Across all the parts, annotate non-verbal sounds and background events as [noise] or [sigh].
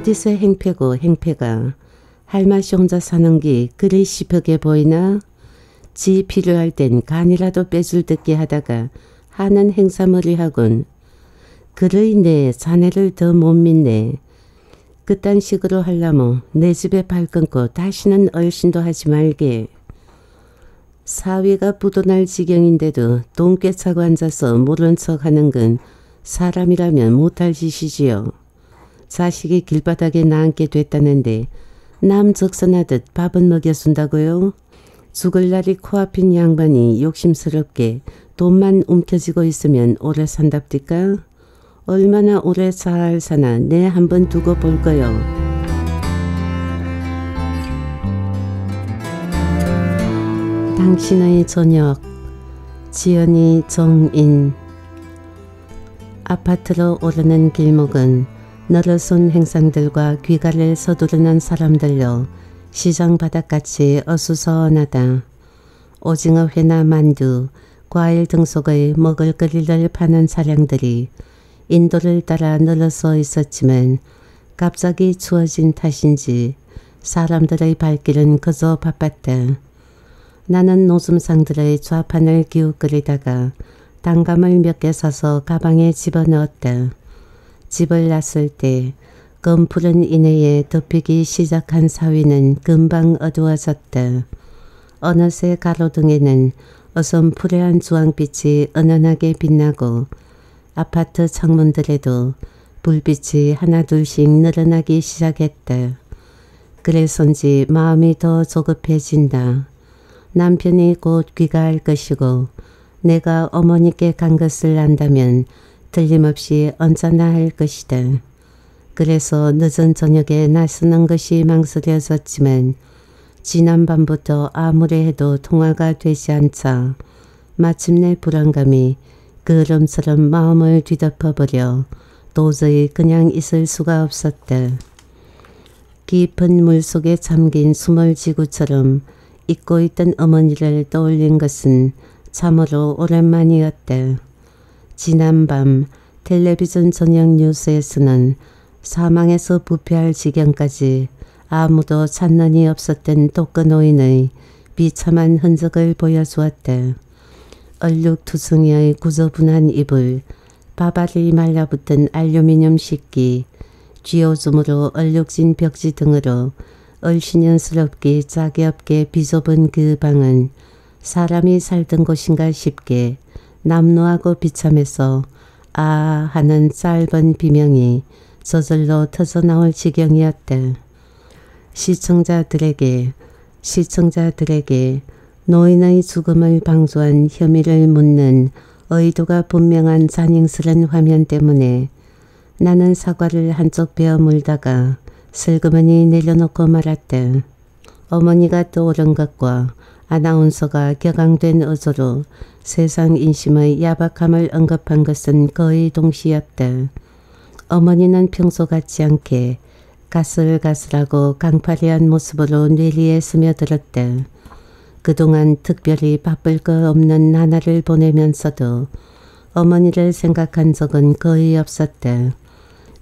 어디서 행패고 행패가 할맛이 혼자 사는 게 그리 씹하게 보이나? 지 필요할 땐 간이라도 빼줄 듯게 하다가 하는 행사머리 하군. 그러이 내 자네를 더 못 믿네. 그딴 식으로 하려면 내 집에 발 끊고 다시는 얼씬도 하지 말게. 사위가 부도날 지경인데도 돈 꿰차고 앉아서 모른 척 하는 건 사람이라면 못할 짓이지요. 자식이 길바닥에 나앉게 됐다는데 남 적선하듯 밥은 먹여준다고요? 죽을 날이 코앞인 양반이 욕심스럽게 돈만 움켜쥐고 있으면 오래 산답디까? 얼마나 오래 잘 사나 내 한번 두고 볼 거요. 당신의 저녁 지연이 정인 아파트로 오르는 길목은 너러손 행상들과 귀가를 서두르는 사람들로 시장 바닥같이 어수선하다. 오징어 회나 만두, 과일 등 속의 먹을 거리를 파는 차량들이 인도를 따라 늘어서 있었지만 갑자기 추워진 탓인지 사람들의 발길은 그저 바빴다. 나는 노점상들의 좌판을 기웃거리다가 단감을 몇 개 사서 가방에 집어넣었다. 집을 났을 때 검푸른 이내에 덮이기 시작한 사위는 금방 어두워졌다. 어느새 가로등에는 어선푸레한 주황빛이 은은하게 빛나고 아파트 창문들에도 불빛이 하나둘씩 늘어나기 시작했다. 그래서인지 마음이 더 조급해진다. 남편이 곧 귀가할 것이고 내가 어머니께 간 것을 안다면 틀림없이 언짢아 할 것이다. 그래서 늦은 저녁에 나서는 것이 망설여졌지만 지난밤부터 아무리 해도 통화가 되지 않자 마침내 불안감이 그름처럼 마음을 뒤덮어버려 도저히 그냥 있을 수가 없었다. 깊은 물속에 잠긴 수몰지구처럼 잊고 있던 어머니를 떠올린 것은 참으로 오랜만이었다. 지난밤 텔레비전 저녁 뉴스에서는 사망에서 부패할 지경까지 아무도 찾는이 없었던 독거노인의 비참한 흔적을 보여주었다. 얼룩투성이의 구조분한 이불, 바바리 말라붙은 알루미늄 식기, 쥐오줌으로 얼룩진 벽지 등으로 얼씬연스럽게 짝이 없게 비좁은 그 방은 사람이 살던 곳인가 싶게 남루하고 비참해서 아 하는 짧은 비명이 저절로 터져나올 지경이었다. 시청자들에게 시청자들에게 노인의 죽음을 방조한 혐의를 묻는 의도가 분명한 잔인스런 화면 때문에 나는 사과를 한쪽 베어 물다가 슬그머니 내려놓고 말았다. 어머니가 떠오른 것과 아나운서가 격앙된 어조로 세상 인심의 야박함을 언급한 것은 거의 동시였다. 어머니는 평소 같지 않게 가슬가슬하고 강파리한 모습으로 뇌리에 스며들었다. 그동안 특별히 바쁠 거 없는 나날을 보내면서도 어머니를 생각한 적은 거의 없었다.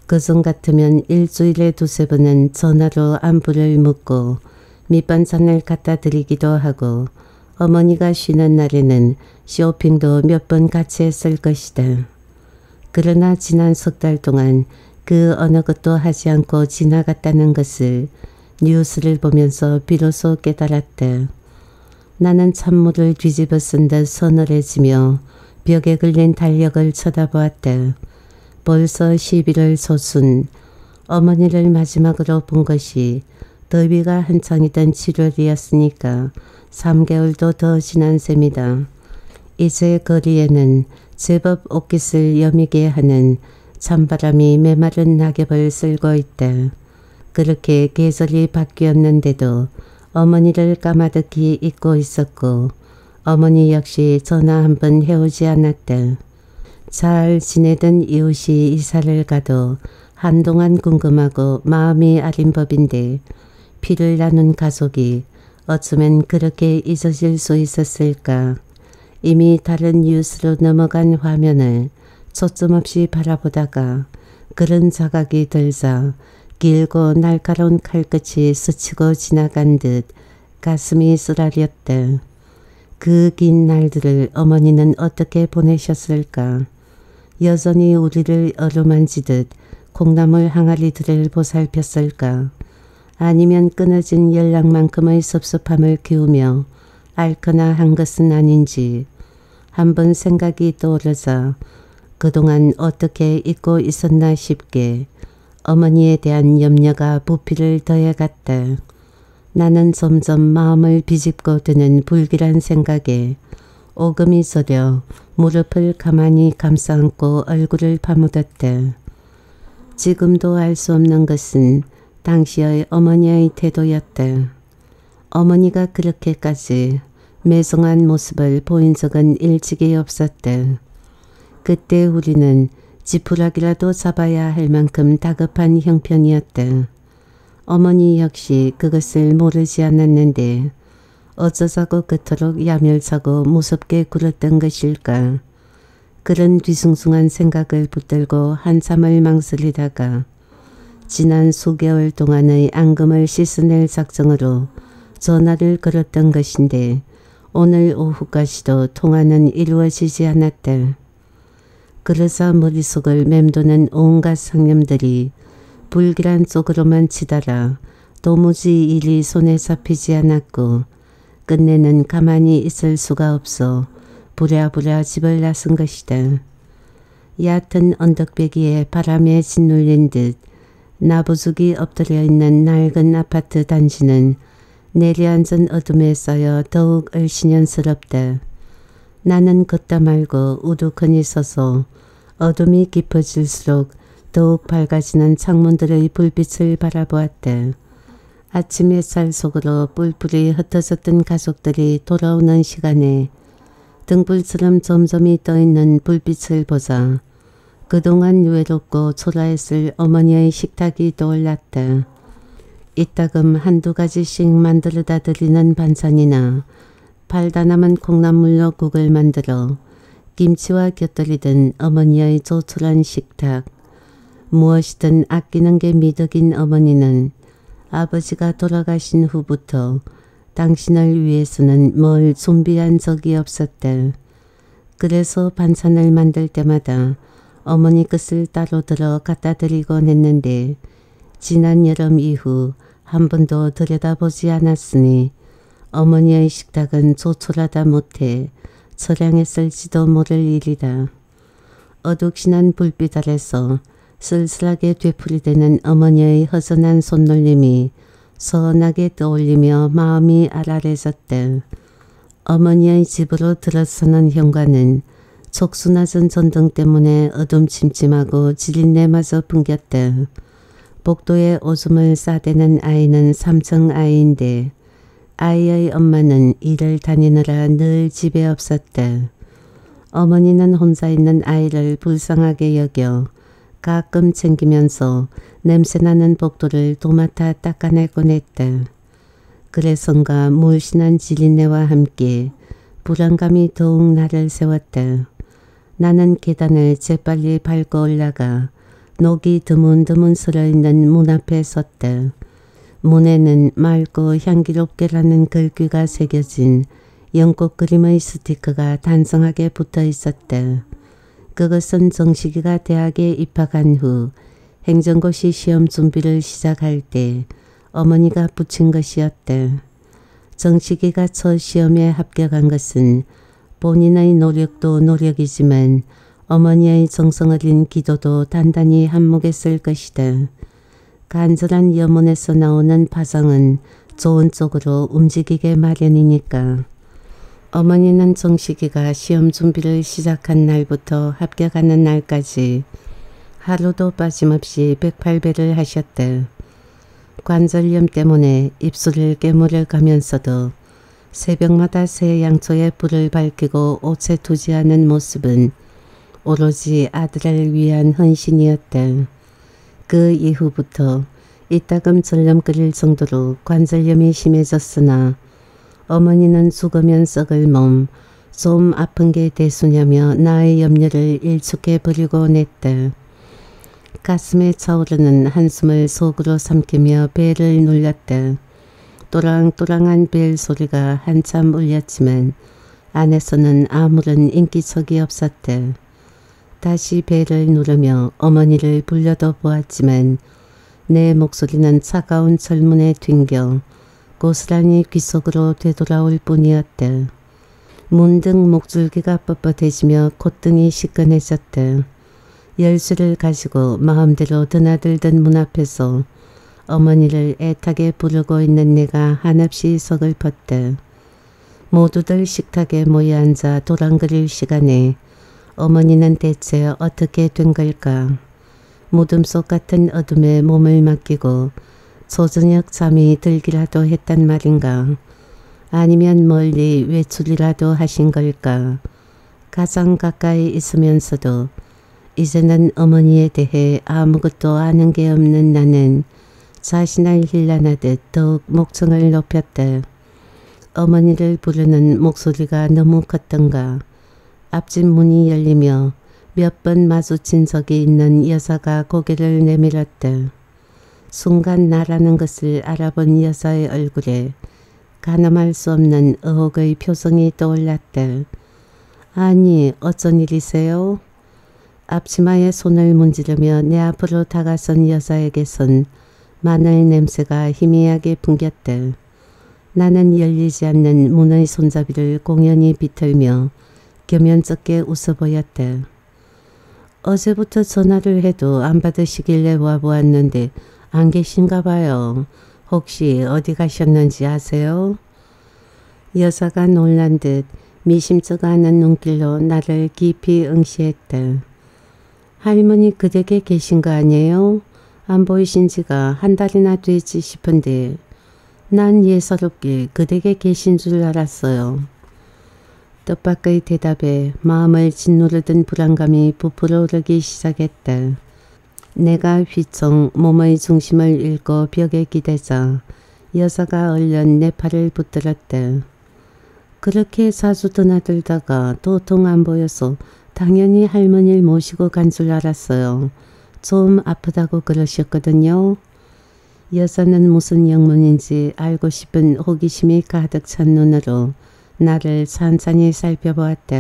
그전 같으면 일주일에 두세 번은 전화로 안부를 묻고 밑반찬을 갖다 드리기도 하고 어머니가 쉬는 날에는 쇼핑도 몇 번 같이 했을 것이다. 그러나 지난 석 달 동안 그 어느 것도 하지 않고 지나갔다는 것을 뉴스를 보면서 비로소 깨달았다. 나는 찬물을 뒤집어 쓴 듯 서늘해지며 벽에 걸린 달력을 쳐다보았다. 벌써 11월 소순 어머니를 마지막으로 본 것이 더위가 한창이던 7월이었으니까 3개월도 더 지난 셈이다. 이제 거리에는 제법 옷깃을 여미게 하는 찬바람이 메마른 낙엽을 쓸고 있다. 그렇게 계절이 바뀌었는데도 어머니를 까마득히 잊고 있었고 어머니 역시 전화 한 번 해오지 않았다. 잘 지내던 이웃이 이사를 가도 한동안 궁금하고 마음이 아린 법인데 피를 나눈 가족이 어쩌면 그렇게 잊어질 수 있었을까. 이미 다른 뉴스로 넘어간 화면을 초점 없이 바라보다가 그런 자각이 들자 길고 날카로운 칼끝이 스치고 지나간 듯 가슴이 쓰라렸다. 그긴 날들을 어머니는 어떻게 보내셨을까? 여전히 우리를 어루만지듯 콩나물 항아리들을 보살폈을까? 아니면 끊어진 연락만큼의 섭섭함을 키우며 앓거나 한 것은 아닌지 한번 생각이 떠오르자 그동안 어떻게 잊고 있었나 싶게 어머니에 대한 염려가 부피를 더해갔다. 나는 점점 마음을 비집고 드는 불길한 생각에 오금이 서려 무릎을 가만히 감싸안고 얼굴을 파묻었다. 지금도 알 수 없는 것은 당시의 어머니의 태도였다. 어머니가 그렇게까지 매성한 모습을 보인 적은 일찍이 없었다. 그때 우리는 지푸라기라도 잡아야 할 만큼 다급한 형편이었다. 어머니 역시 그것을 모르지 않았는데 어쩌자고 그토록 야멸차고 무섭게 굴었던 것일까. 그런 뒤숭숭한 생각을 붙들고 한참을 망설이다가 지난 수개월 동안의 앙금을 씻어낼 작정으로 전화를 걸었던 것인데 오늘 오후까지도 통화는 이루어지지 않았다. 그러자 머릿속을 맴도는 온갖 상념들이 불길한 쪽으로만 치달아 도무지 일이 손에 잡히지 않았고 끝내는 가만히 있을 수가 없어 부랴부랴 집을 나선 것이다. 얕은 언덕배기에 바람에 짓눌린 듯 나부죽이 엎드려 있는 낡은 아파트 단지는 내려앉은 어둠에 쌓여 더욱 얼신연스럽다. 나는 걷다 말고 우두커니 서서 어둠이 깊어질수록 더욱 밝아지는 창문들의 불빛을 바라보았다. 아침 햇살 속으로 뿔뿔이 흩어졌던 가족들이 돌아오는 시간에 등불처럼 점점이 떠있는 불빛을 보자 그동안 외롭고 초라했을 어머니의 식탁이 떠올랐다. 이따금 한두 가지씩 만들어다 드리는 반찬이나 팔다 남은 콩나물로 국을 만들어 김치와 곁들이던 어머니의 조촐한 식탁. 무엇이든 아끼는 게 미덕인 어머니는 아버지가 돌아가신 후부터 당신을 위해서는 뭘 준비한 적이 없었대. 그래서 반찬을 만들 때마다 어머니 것을 따로 들어 갖다 드리곤 했는데 지난 여름 이후 한 번도 들여다보지 않았으니 어머니의 식탁은 조촐하다 못해 처량했을지도 모를 일이다. 어둑신한 불빛 아래서 쓸쓸하게 되풀이되는 어머니의 허전한 손놀림이 서운하게 떠올리며 마음이 알아래졌대. 어머니의 집으로 들어서는 현관은 촉수낮은 전등 때문에 어둠침침하고 지린내마저 풍겼대. 복도에 오줌을 싸대는 아이는 삼성 아이인데 아이의 엄마는 일을 다니느라 늘 집에 없었대. 어머니는 혼자 있는 아이를 불쌍하게 여겨 가끔 챙기면서 냄새나는 복도를 도맡아 닦아내곤 했다. 그래서인가 물씬한 지린내와 함께 불안감이 더욱 나를 세웠다. 나는 계단을 재빨리 밟고 올라가 녹이 드문드문 슬어있는 문 앞에 섰다. 문에는 맑고 향기롭게라는 글귀가 새겨진 영국 그림의 스티커가 단성하게 붙어 있었다. 그것은 정식이가 대학에 입학한 후 행정고시 시험 준비를 시작할 때 어머니가 붙인 것이었다. 정식이가 첫 시험에 합격한 것은 본인의 노력도 노력이지만 어머니의 정성 어린 기도도 단단히 한몫했을 것이다. 간절한 염원에서 나오는 파장은 좋은 쪽으로 움직이게 마련이니까. 어머니는 정식이가 시험 준비를 시작한 날부터 합격하는 날까지 하루도 빠짐없이 108배를 하셨대. 관절염 때문에 입술을 깨물어 가면서도 새벽마다 새 양초에 불을 밝히고 옷에 두지 않은 모습은 오로지 아들을 위한 헌신이었대. 그 이후부터 이따금 절름거릴 정도로 관절염이 심해졌으나 어머니는 죽으면 썩을 몸, 좀 아픈 게 대수냐며 나의 염려를 일축해 버리고 냈다. 가슴에 차오르는 한숨을 속으로 삼키며 배를 눌렸다. 또랑또랑한 벨 소리가 한참 울렸지만 안에서는 아무런 인기척이 없었다. 다시 배를 누르며 어머니를 불려도 보았지만 내 목소리는 차가운 철문에 튕겨 고스란히 귀 속으로 되돌아올 뿐이었다. 문득 목줄기가 뻣뻣해지며 콧등이 시큰해졌다. 열쇠를 가지고 마음대로 드나들던 문 앞에서 어머니를 애타게 부르고 있는 내가 한없이 서글펐다. 모두들 식탁에 모여 앉아 도랑거릴 시간에 어머니는 대체 어떻게 된 걸까? 무덤 속 같은 어둠에 몸을 맡기고 초저녁 잠이 들기라도 했단 말인가? 아니면 멀리 외출이라도 하신 걸까? 가장 가까이 있으면서도 이제는 어머니에 대해 아무것도 아는 게 없는 나는 자신을 힐난하듯 더욱 목청을 높였다. 어머니를 부르는 목소리가 너무 컸던가. 앞집 문이 열리며 몇 번 마주친 적이 있는 여자가 고개를 내밀었다. 순간 나라는 것을 알아본 여자의 얼굴에 가늠할 수 없는 의혹의 표정이 떠올랐다. 아니 어쩐 일이세요? 앞치마에 손을 문지르며 내 앞으로 다가선 여자에게선 마늘 냄새가 희미하게 풍겼다. 나는 열리지 않는 문의 손잡이를 공연히 비틀며 겸연쩍게 웃어 보였다. 어제부터 전화를 해도 안 받으시길래 와보았는데 안 계신가 봐요. 혹시 어디 가셨는지 아세요? 여자가 놀란 듯 미심쩍 않은 눈길로 나를 깊이 응시했다. 할머니 그댁에 계신 거 아니에요? 안 보이신 지가 한 달이나 되지 싶은데 난 예사롭게 그댁에 계신 줄 알았어요. 뜻밖의 대답에 마음을 짓누르던 불안감이 부풀어 오르기 시작했다. 내가 휘청 몸의 중심을 잃고 벽에 기대자 여자가 얼른 내 팔을 붙들었다. 그렇게 자주 드나들다가 도통 안 보여서 당연히 할머니를 모시고 간 줄 알았어요. 좀 아프다고 그러셨거든요. 여자는 무슨 영문인지 알고 싶은 호기심이 가득 찬 눈으로 나를 찬찬히 살펴보았다.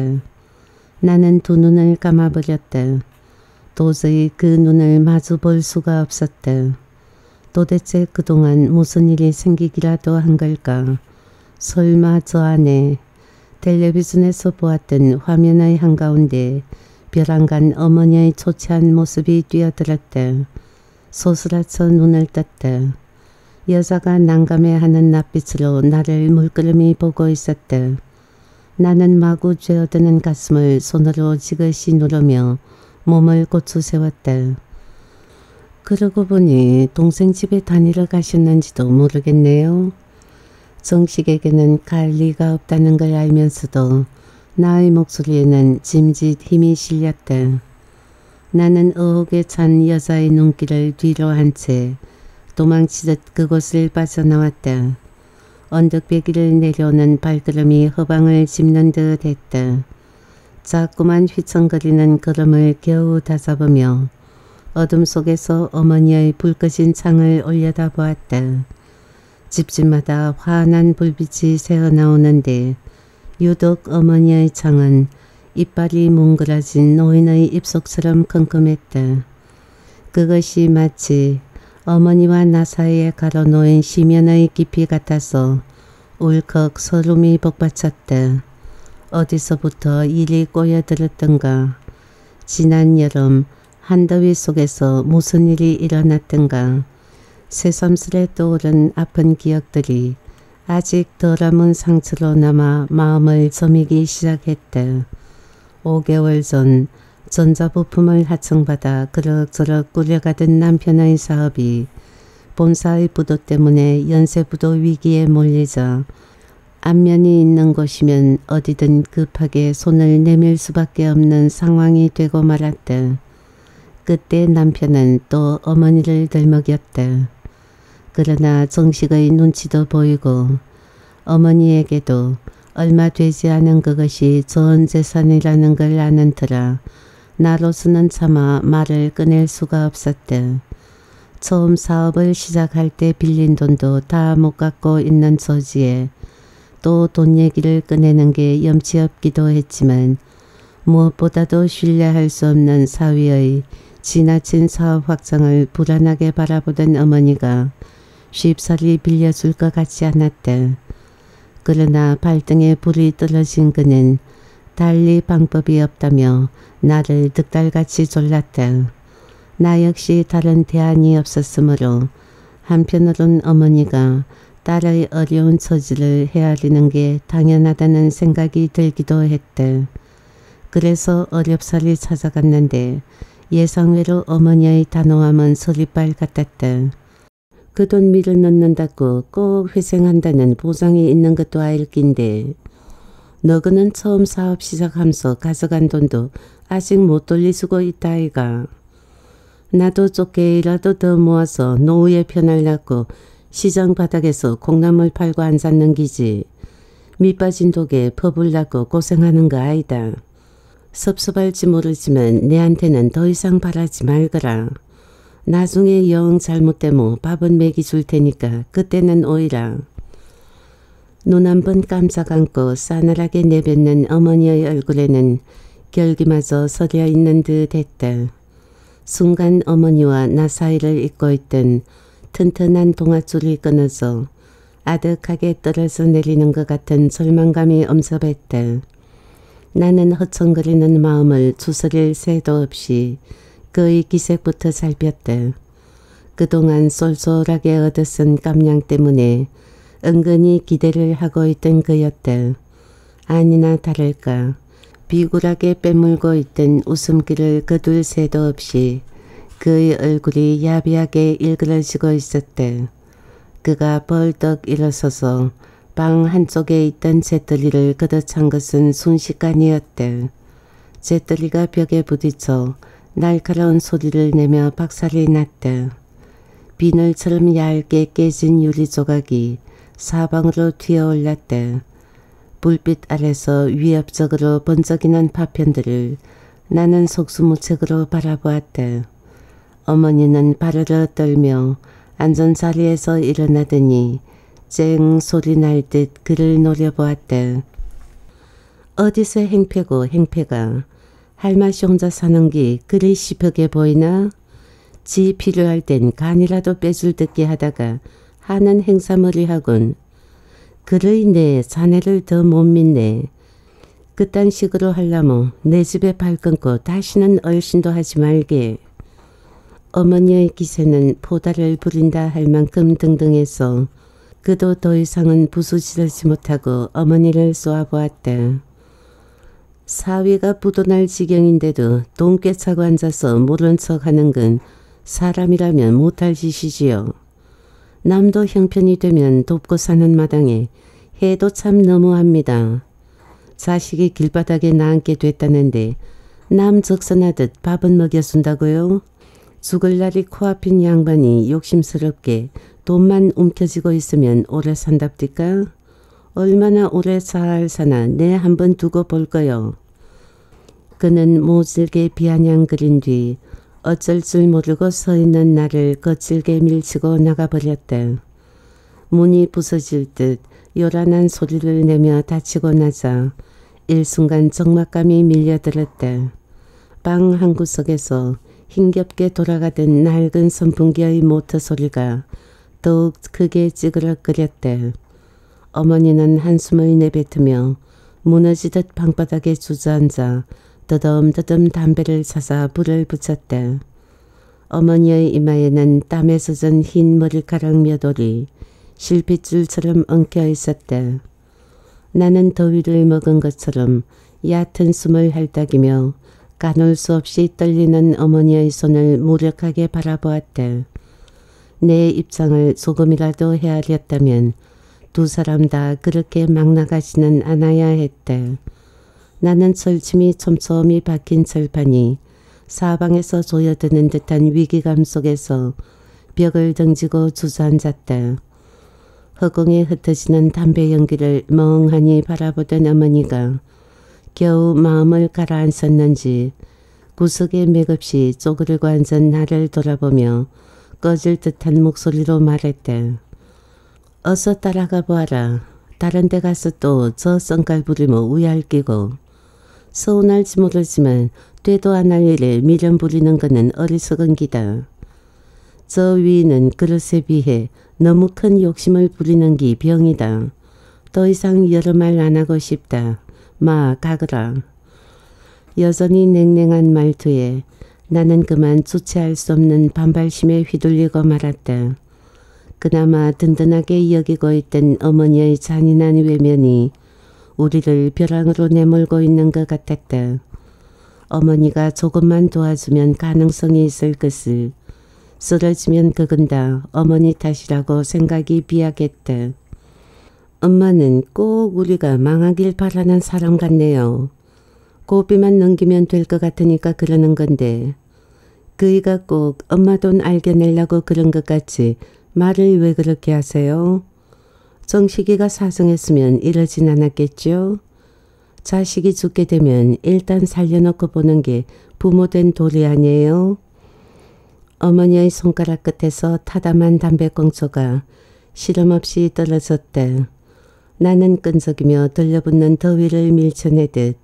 나는 두 눈을 감아버렸다. 도저히 그 눈을 마주 볼 수가 없었다. 도대체 그동안 무슨 일이 생기기라도 한 걸까? 설마 저 안에 텔레비전에서 보았던 화면의 한가운데 벼랑간 어머니의 초췌한 모습이 뛰어들었다. 소스라쳐 눈을 떴다. 여자가 난감해하는 낯빛으로 나를 물끄러미 보고 있었다. 나는 마구 죄어드는 가슴을 손으로 지그시 누르며 몸을 고추 세웠다. 그러고 보니 동생 집에 다니러 가셨는지도 모르겠네요. 정식에게는 갈 리가 없다는 걸 알면서도 나의 목소리에는 짐짓 힘이 실렸다. 나는 의혹에 찬 여자의 눈길을 뒤로 한 채 도망치듯 그곳을 빠져나왔다. 언덕배기를 내려오는 발걸음이 허방을 짚는 듯 했다. 자꾸만 휘청거리는 걸음을 겨우 다잡으며 어둠 속에서 어머니의 불 꺼진 창을 올려다 보았다. 집집마다 환한 불빛이 새어나오는데 유독 어머니의 창은 이빨이 뭉그러진 노인의 입속처럼 컴컴했다. 그것이 마치 어머니와 나 사이에 가로놓인 시면의 깊이 같아서 울컥 소름이 복받쳤다. 어디서부터 일이 꼬여들었던가. 지난 여름 한더위 속에서 무슨 일이 일어났던가. 새삼스레 떠오른 아픈 기억들이 아직 덜 아문 상처로 남아 마음을 저미기 시작했다. 5개월 전 전자부품을 하청받아 그럭저럭 꾸려가던 남편의 사업이 본사의 부도 때문에 연쇄부도 위기에 몰리자 안면이 있는 곳이면 어디든 급하게 손을 내밀 수밖에 없는 상황이 되고 말았다. 그때 남편은 또 어머니를 덜먹였다. 그러나 정식의 눈치도 보이고 어머니에게도 얼마 되지 않은 그것이 좋은 재산이라는 걸 아는 터라 나로서는 차마 말을 꺼낼 수가 없었다. 처음 사업을 시작할 때 빌린 돈도 다못 갖고 있는 처지에 또 돈 얘기를 꺼내는 게 염치 없기도 했지만 무엇보다도 신뢰할 수 없는 사위의 지나친 사업 확장을 불안하게 바라보던 어머니가 쉽사리 빌려줄 것 같지 않았다. 그러나 발등에 불이 떨어진 그는 달리 방법이 없다며 나를 득달같이 졸랐다. 나 역시 다른 대안이 없었으므로 한편으론 어머니가 딸의 어려운 처지를 헤아리는 게 당연하다는 생각이 들기도 했다. 그래서 어렵사리 찾아갔는데 예상외로 어머니의 단호함은 소리빨 같았다. 그돈 밀어 넣는다고 꼭 회생한다는 보장이 있는 것도 알 낀데 너그는 처음 사업 시작하면서 가져간 돈도 아직 못 돌리수고 있다 아이가. 나도 쫓게이라도 더 모아서 노후의 편을 낳고 시장 바닥에서 콩나물 팔고 앉았는 기지. 밑빠진 독에 퍼불 나고 고생하는 거 아이다. 섭섭할지 모르지만 내한테는 더 이상 바라지 말거라. 나중에 영 잘못되면 밥은 먹이 줄 테니까 그때는 오이라. 눈 한 번 깜짝 안고 싸늘하게 내뱉는 어머니의 얼굴에는 결기마저 서려 있는 듯 했다. 순간 어머니와 나 사이를 잇고 있던 튼튼한 동아줄이 끊어져 아득하게 떨어져 내리는 것 같은 절망감이 엄습했다. 나는 허청거리는 마음을 주스릴 새도 없이 그의 기색부터 살폈다. 그동안 쏠쏠하게 얻어쓴 깜냥 때문에 은근히 기대를 하고 있던 그였다. 아니나 다를까 비굴하게 빼물고 있던 웃음기를 거둘 새도 없이 그의 얼굴이 야비하게 일그러지고 있었대. 그가 벌떡 일어서서 방 한쪽에 있던 잿더리를 걷어찬 것은 순식간이었대. 잿더리가 벽에 부딪혀 날카로운 소리를 내며 박살이 났대. 비늘처럼 얇게 깨진 유리 조각이 사방으로 튀어올랐대. 불빛 아래서 위협적으로 번쩍이는 파편들을 나는 속수무책으로 바라보았대. 어머니는 바르르 떨며 앉은 자리에서 일어나더니 쨍 소리 날 듯 그를 노려보았대. 어디서 행패고 행패가 할맛이 혼자 사는 게 그리 시퍼게 보이나? 지 필요할 땐 간이라도 빼줄 듯게 하다가 하는 행사머리하군. 그의 내 자네를 더 못 믿네. 그딴 식으로 하려면 내 집에 발 끊고 다시는 얼씬도 하지 말게. 어머니의 기세는 포다를 부린다 할 만큼 등등해서 그도 더 이상은 부수지르지 못하고 어머니를 쏘아보았다. 사위가 부도날 지경인데도 똥개 차고 앉아서 모른 척하는 건 사람이라면 못할 짓이지요. 남도 형편이 되면 돕고 사는 마당에 해도 참 너무합니다. 자식이 길바닥에 나앉게 됐다는데 남 적선하듯 밥은 먹여준다고요? 죽을 날이 코앞인 양반이 욕심스럽게 돈만 움켜쥐고 있으면 오래 산답디까? 얼마나 오래 잘 사나 내 한번 두고 볼 거요. 그는 모질게 비아냥거린 뒤 어쩔 줄 모르고 서 있는 나를 거칠게 밀치고 나가버렸다. 문이 부서질 듯 요란한 소리를 내며 다치고 나자 일순간 적막감이 밀려들었다. 방 한구석에서 힘겹게 돌아가던 낡은 선풍기의 모터 소리가 더욱 크게 찌그러거렸대. 어머니는 한숨을 내뱉으며 무너지듯 방바닥에 주저앉아 더듬더듬 담배를 찾아 불을 붙였대. 어머니의 이마에는 땀에 젖은 흰 머리카락 몇 올이 실핏줄처럼 엉켜 있었대. 나는 더위를 먹은 것처럼 얕은 숨을 핥아기며 가눌 수 없이 떨리는 어머니의 손을 무력하게 바라보았대. 내 입장을 조금이라도 헤아렸다면 두 사람 다 그렇게 막 나가지는 않아야 했대. 나는 철침이 촘촘히 박힌 철판이 사방에서 조여드는 듯한 위기감 속에서 벽을 등지고 주저앉았다. 허공에 흩어지는 담배 연기를 멍하니 바라보던 어머니가 겨우 마음을 가라앉혔는지 구석에 맥없이 쪼그리고 앉은 나를 돌아보며 꺼질 듯한 목소리로 말했대. 어서 따라가 보아라. 다른 데 가서 또 저 썬깔 부리며 우얄 끼고 서운할지 모르지만 되도 안 할 일에 미련 부리는 것은 어리석은 기다. 저 위는 그릇에 비해 너무 큰 욕심을 부리는 기 병이다. 더 이상 여러 말 안 하고 싶다. 마 가거라. 여전히 냉랭한 말투에 나는 그만 주체할 수 없는 반발심에 휘둘리고 말았다. 그나마 든든하게 여기고 있던 어머니의 잔인한 외면이 우리를 벼랑으로 내몰고 있는 것 같았다. 어머니가 조금만 도와주면 가능성이 있을 것을 쓰러지면 그건 다 어머니 탓이라고 생각이 비약했다. 엄마는 꼭 우리가 망하길 바라는 사람 같네요. 고비만 넘기면 될 것 같으니까 그러는 건데 그이가 꼭 엄마 돈 알겨내려고 그런 것 같지 말을 왜 그렇게 하세요? 정식이가 사성했으면 이러진 않았겠죠? 자식이 죽게 되면 일단 살려놓고 보는 게 부모된 도리 아니에요? 어머니의 손가락 끝에서 타담한 담배꽁초가 시름없이 떨어졌대. 나는 끈적이며 들려붙는 더위를 밀쳐내듯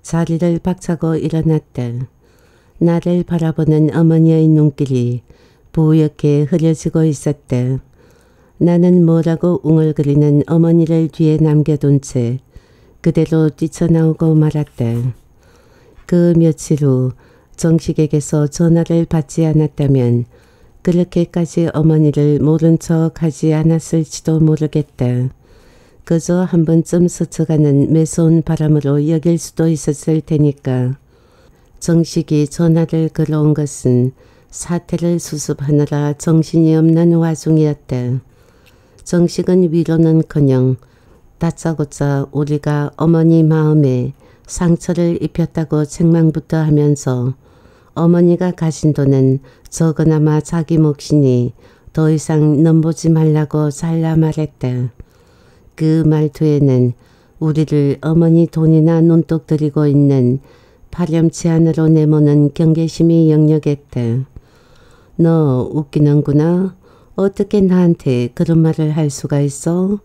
자리를 박차고 일어났다. 나를 바라보는 어머니의 눈길이 부옇게 흐려지고 있었다. 나는 뭐라고 웅얼거리는 어머니를 뒤에 남겨둔 채 그대로 뛰쳐나오고 말았다. 그 며칠 후 정식에게서 전화를 받지 않았다면 그렇게까지 어머니를 모른 척 하지 않았을지도 모르겠다. 그저 한 번쯤 스쳐가는 매서운 바람으로 여길 수도 있었을 테니까. 정식이 전화를 걸어온 것은 사태를 수습하느라 정신이 없는 와중이었다. 정식은 위로는커녕 다짜고짜 우리가 어머니 마음에 상처를 입혔다고 책망부터 하면서 어머니가 가신 돈은 적어나마 자기 몫이니 더 이상 넘보지 말라고 잘라 말했다. 그 말투에는 우리를 어머니 돈이나 눈독 들이고 있는 파렴치 안으로 내모는 경계심이 역력했대. 너 웃기는구나. 어떻게 나한테 그런 말을 할 수가 있어?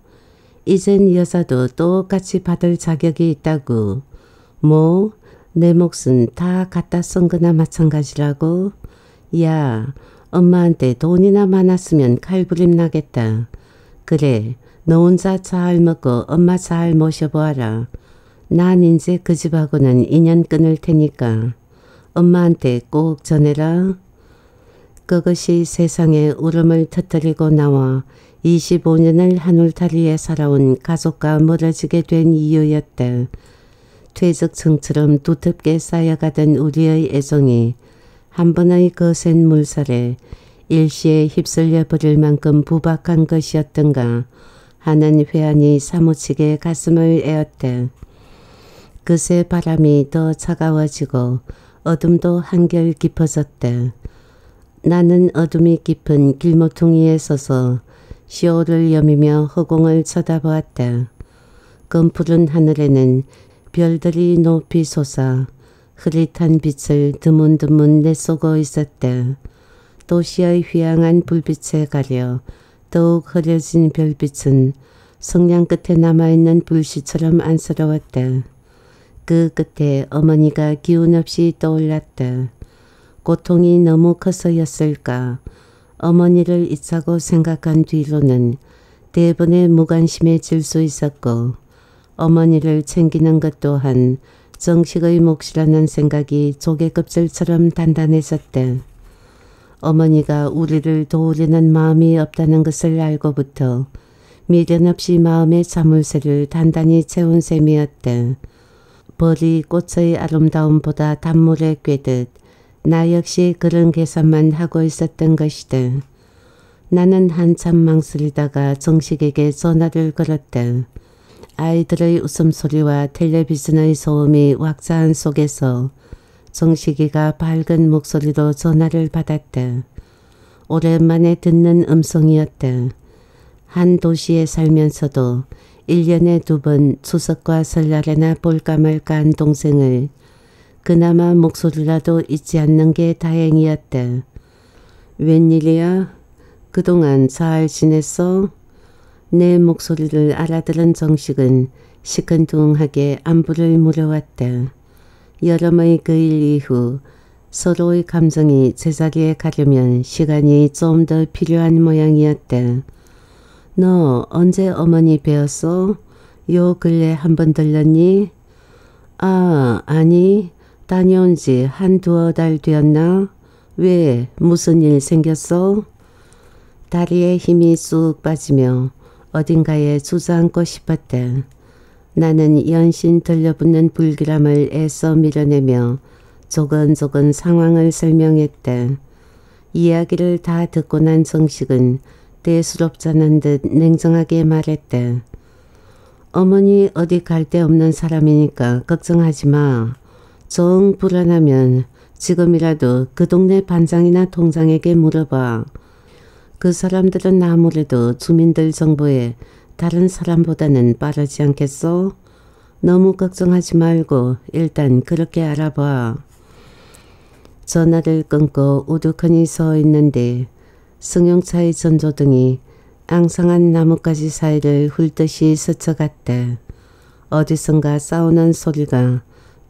이젠 여자도 똑같이 받을 자격이 있다고. 뭐? 내 몫은 다 갖다 쓴 거나 마찬가지라고? 야, 엄마한테 돈이나 많았으면 칼부림 나겠다. 그래, 너 혼자 잘 먹고 엄마 잘 모셔보아라. 난 이제 그 집하고는 인연 끊을 테니까 엄마한테 꼭 전해라. 그것이 세상에 울음을 터뜨리고 나와 25년을 한 울타리에 살아온 가족과 멀어지게 된 이유였다. 퇴적층처럼 두텁게 쌓여가던 우리의 애정이 한 번의 거센 물살에 일시에 휩쓸려 버릴 만큼 부박한 것이었던가 하는 회한이 사무치게 가슴을 에었대. 그새 바람이 더 차가워지고 어둠도 한결 깊어졌대. 나는 어둠이 깊은 길모퉁이에 서서 시오를 여미며 허공을 쳐다보았다. 검푸른 하늘에는 별들이 높이 솟아 흐릿한 빛을 드문드문 내쏘고 있었다. 도시의 휘황한 불빛에 가려 더욱 흐려진 별빛은 성냥 끝에 남아있는 불씨처럼 안쓰러웠다. 그 끝에 어머니가 기운 없이 떠올랐다. 고통이 너무 커서였을까. 어머니를 잊자고 생각한 뒤로는 대번에 무관심해질 수 있었고 어머니를 챙기는 것 또한 정식의 몫이라는 생각이 조개껍질처럼 단단해졌다. 어머니가 우리를 도우려는 마음이 없다는 것을 알고부터 미련 없이 마음의 자물쇠를 단단히 채운 셈이었다. 벌이 꽃의 아름다움보다 단물에 꿰듯 나 역시 그런 계산만 하고 있었던 것이다. 나는 한참 망설이다가 정식에게 전화를 걸었다. 아이들의 웃음소리와 텔레비전의 소음이 왁자한 속에서 정식이가 밝은 목소리로 전화를 받았다. 오랜만에 듣는 음성이었다. 한 도시에 그나마 목소리라도 잊지 않는 게 다행이었다. 웬일이야? 그동안 잘 지냈어? 내 목소리를 알아들은 정식은 시큰둥하게 안부를 물어왔다. 여름의 그 일 이후 서로의 감정이 제자리에 가려면 시간이 좀 더 필요한 모양이었다. 너 언제 어머니 배웠어? 요 근래 한 번 들렀니? 아, 아니, 다녀온 지 한 두어 달 되었나? 왜, 무슨 일 생겼어? 다리에 힘이 쑥 빠지며 어딘가에 주저앉고 싶었다. 나는 연신 들려붙는 불길함을 애써 밀어내며 조근조근 상황을 설명했다. 이야기를 다 듣고 난 정식은 대수롭잖은 듯 냉정하게 말했다. 어머니 어디 갈 데 없는 사람이니까 걱정하지 마. 정 불안하면 지금이라도 그 동네 반장이나 통장에게 물어봐. 그 사람들은 아무래도 주민들 정보에 다른 사람보다는 빠르지 않겠소? 너무 걱정하지 말고 일단 그렇게 알아봐. 전화를 끊고 우두커니 서 있는데 승용차의 전조등이 앙상한 나뭇가지 사이를 훑듯이 스쳐갔다. 어디선가 싸우는 소리가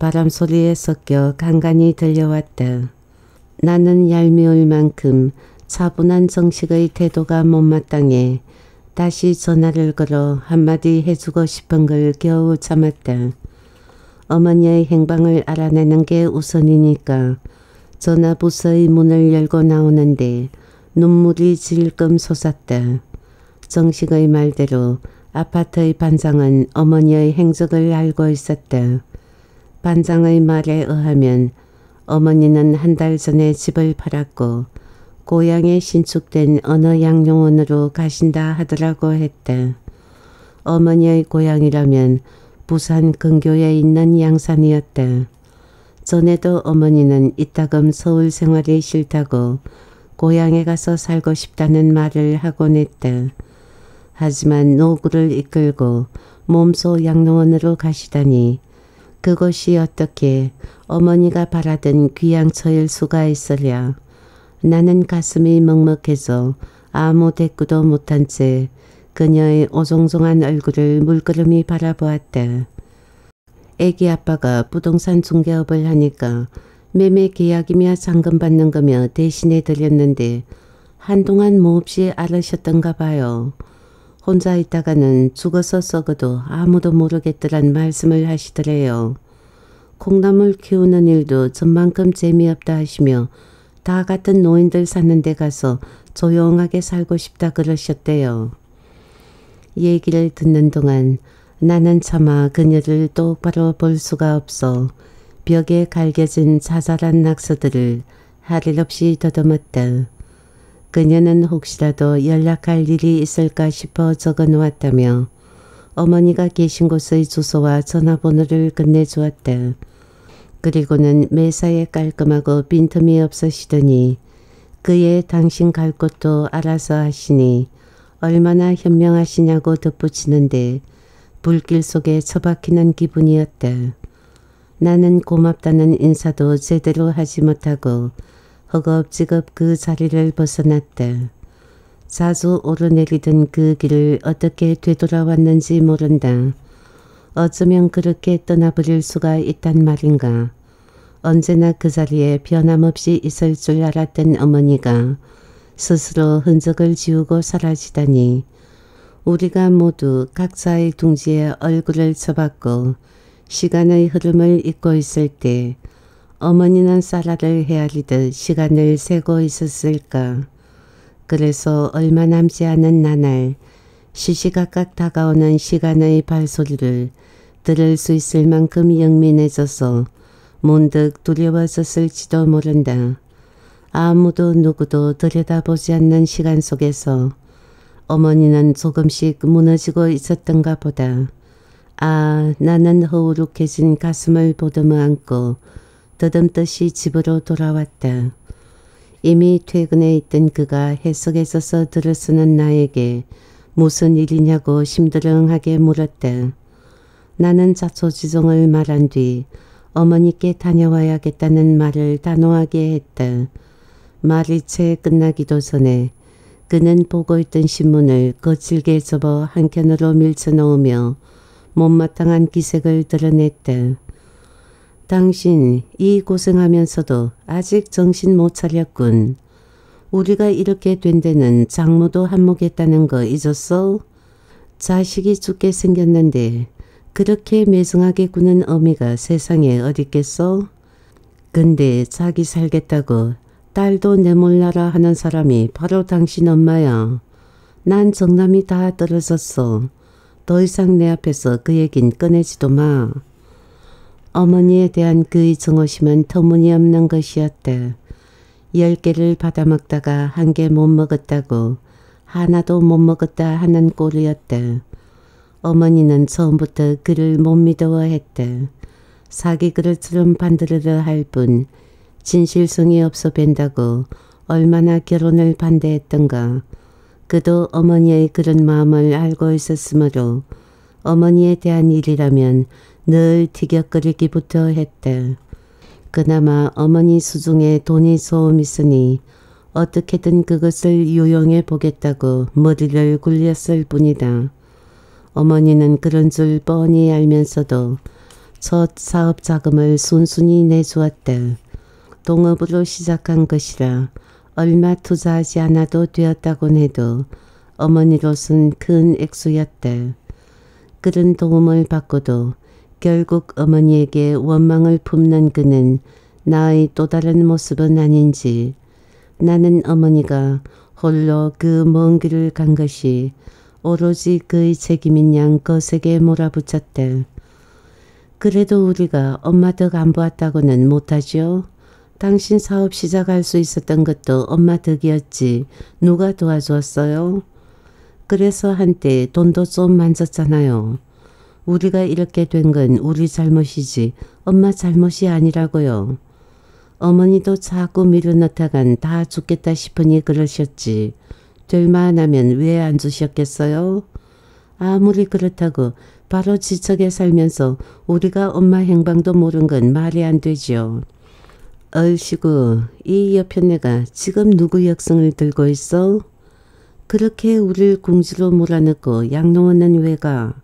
바람 소리에 섞여 간간히 들려왔다. 나는 얄미울 만큼 차분한 정식의 태도가 못마땅해 다시 전화를 걸어 한마디 해주고 싶은 걸 겨우 참았다. 어머니의 행방을 알아내는 게 우선이니까 전화 부서의 문을 열고 나오는데 눈물이 질끔 솟았다. 정식의 말대로 아파트의 반장은 어머니의 행적을 알고 있었다. 반장의 말에 의하면 어머니는 한 달 전에 집을 팔았고 고향에 신축된 어느 양용원으로 가신다 하더라고 했다. 어머니의 고향이라면 부산 근교에 있는 양산이었다. 전에도 어머니는 이따금 서울 생활이 싫다고 고향에 가서 살고 싶다는 말을 하곤 했다. 하지만 노구를 이끌고 몸소 양로원으로 가시다니 그것이 어떻게 어머니가 바라던 귀양처일 수가 있으랴. 나는 가슴이 먹먹해서 아무 대꾸도 못한 채 그녀의 오종종한 얼굴을 물끄러미 바라보았다. 애기 아빠가 부동산 중개업을 하니까 매매 계약이며 잔금 받는 거며 대신해 드렸는데 한동안 몹시 알으셨던가 봐요. 혼자 있다가는 죽어서 썩어도 아무도 모르겠더란 말씀을 하시더래요. 콩나물 키우는 일도 전만큼 재미없다 하시며 다 같은 노인들 사는 데 가서 조용하게 살고 싶다 그러셨대요. 얘기를 듣는 동안 나는 차마 그녀를 똑바로 볼 수가 없어 벽에 갈겨진 자잘한 낙서들을 할일 없이 더듬었다. 그녀는 혹시라도 연락할 일이 있을까 싶어 적어 놓았다며 어머니가 계신 곳의 주소와 전화번호를 끝내주었다. 그리고는 매사에 깔끔하고 빈틈이 없으시더니 그의 당신 갈 곳도 알아서 하시니 얼마나 현명하시냐고 덧붙이는데 불길 속에 처박히는 기분이었다. 나는 고맙다는 인사도 제대로 하지 못하고 허겁지겁 그 자리를 벗어났다. 자주 오르내리던 그 길을 어떻게 되돌아왔는지 모른다. 어쩌면 그렇게 떠나버릴 수가 있단 말인가. 언제나 그 자리에 변함없이 있을 줄 알았던 어머니가 스스로 흔적을 지우고 사라지다니 우리가 모두 각자의 둥지에 얼굴을 쳐박고 시간의 흐름을 잊고 있을 때 어머니는 쌀알을 헤아리듯 시간을 세고 있었을까. 그래서 얼마 남지 않은 나날 시시각각 다가오는 시간의 발소리를 들을 수 있을 만큼 영민해져서 문득 두려워졌을지도 모른다. 아무도 누구도 들여다보지 않는 시간 속에서 어머니는 조금씩 무너지고 있었던가 보다. 아 나는 허우룩해진 가슴을 보듬어 안고 더듬듯이 집으로 돌아왔다. 이미 퇴근해 있던 그가 해석에 서서 들어서는 나에게 무슨 일이냐고 심드렁하게 물었다. 나는 자초지종을 말한 뒤 어머니께 다녀와야겠다는 말을 단호하게 했다. 말이 채 끝나기도 전에 그는 보고 있던 신문을 거칠게 접어 한켠으로 밀쳐놓으며 못마땅한 기색을 드러냈다. 당신 이 고생하면서도 아직 정신 못 차렸군. 우리가 이렇게 된 데는 장모도 한몫했다는 거 잊었어? 자식이 죽게 생겼는데 그렇게 매정하게 구는 어미가 세상에 어딨겠어? 근데 자기 살겠다고 딸도 내몰라라 하는 사람이 바로 당신 엄마야. 난 정남이 다 떨어졌어. 더 이상 내 앞에서 그 얘긴 꺼내지도 마. 어머니에 대한 그의 정오심은 터무니없는 것이었다. 열 개를 받아 먹다가 한 개 못 먹었다고 하나도 못 먹었다 하는 꼴이었다. 어머니는 처음부터 그를 못 믿어했다. 사기 그릇처럼 반들으려 할뿐 진실성이 없어 뵌다고 얼마나 결혼을 반대했던가. 그도 어머니의 그런 마음을 알고 있었으므로 어머니에 대한 일이라면 늘 티격거리기부터 했다. 그나마 어머니 수중에 돈이 소음 있으니 어떻게든 그것을 유용해 보겠다고 머리를 굴렸을 뿐이다. 어머니는 그런 줄 뻔히 알면서도 첫 사업 자금을 순순히 내주었다. 동업으로 시작한 것이라 얼마 투자하지 않아도 되었다곤 해도 어머니로선 큰 액수였다. 그런 도움을 받고도 결국 어머니에게 원망을 품는 그는 나의 또 다른 모습은 아닌지 나는 어머니가 홀로 그 먼 길을 간 것이 오로지 그의 책임인 양 거세게 몰아붙였다. 그래도 우리가 엄마 덕 안 보았다고는 못하죠. 당신 사업 시작할 수 있었던 것도 엄마 덕이었지 누가 도와주었어요? 그래서 한때 돈도 좀 만졌잖아요. 우리가 이렇게 된 건 우리 잘못이지 엄마 잘못이 아니라고요. 어머니도 자꾸 밀어넣다간 다 죽겠다 싶으니 그러셨지. 될 만하면 왜 안 주셨겠어요? 아무리 그렇다고 바로 지척에 살면서 우리가 엄마 행방도 모른 건 말이 안 되죠. 얼씨구 이 여편네가 지금 누구 역성을 들고 있어? 그렇게 우릴 궁지로 몰아넣고 양로원은 왜가?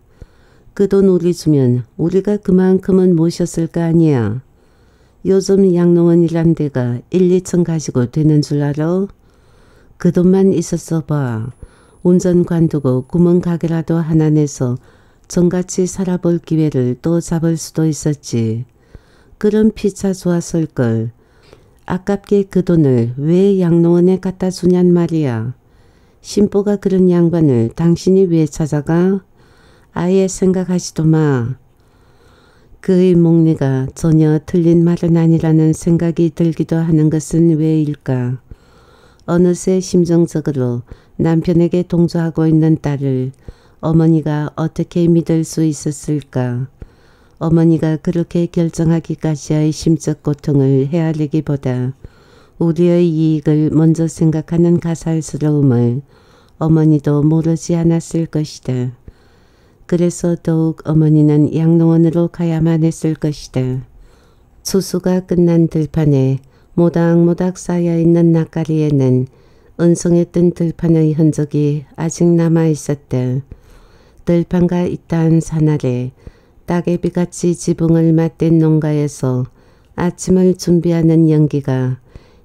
그 돈 우리 주면 우리가 그만큼은 모셨을 거 아니야. 요즘 양로원이란 데가 1, 2천 가지고 되는 줄 알아? 그 돈만 있었어 봐. 운전 관두고 구멍 가게라도 하나 내서 정같이 살아볼 기회를 또 잡을 수도 있었지. 그런 피차 좋았을걸. 아깝게 그 돈을 왜 양로원에 갖다 주냔 말이야. 신보가 그런 양반을 당신이 왜 찾아가? 아예 생각하지도 마. 그의 목리가 전혀 틀린 말은 아니라는 생각이 들기도 하는 것은 왜일까? 어느새 심정적으로 남편에게 동조하고 있는 딸을 어머니가 어떻게 믿을 수 있었을까. 어머니가 그렇게 결정하기까지의 심적 고통을 헤아리기보다 우리의 이익을 먼저 생각하는 가살스러움을 어머니도 모르지 않았을 것이다. 그래서 더욱 어머니는 양로원으로 가야만 했을 것이다. 추수가 끝난 들판에 모닥모닥 쌓여있는 낯가리에는 은성했던 들판의 흔적이 아직 남아있었다. 들판과 있다한 산 아래 따개비같이 지붕을 맞댄 농가에서 아침을 준비하는 연기가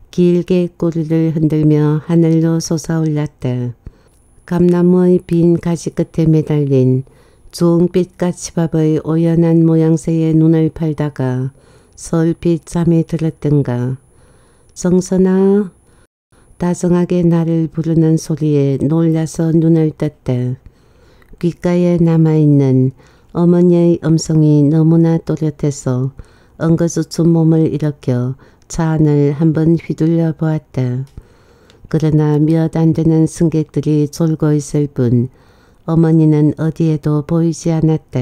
길게 꼬리를 흔들며 하늘로 솟아올랐다. 감나무의 빈 가지 끝에 매달린 주홍빛 까치밥의 오연한 모양새의 눈을 팔다가 서울빛 잠에 들었던가. 정선아 다정하게 나를 부르는 소리에 놀라서 눈을 떴다. 귓가에 남아있는 어머니의 음성이 너무나 또렷해서 엉거주춤 몸을 일으켜 차 안을 한번 휘둘려 보았다. 그러나 몇 안 되는 승객들이 졸고 있을 뿐 어머니는 어디에도 보이지 않았다.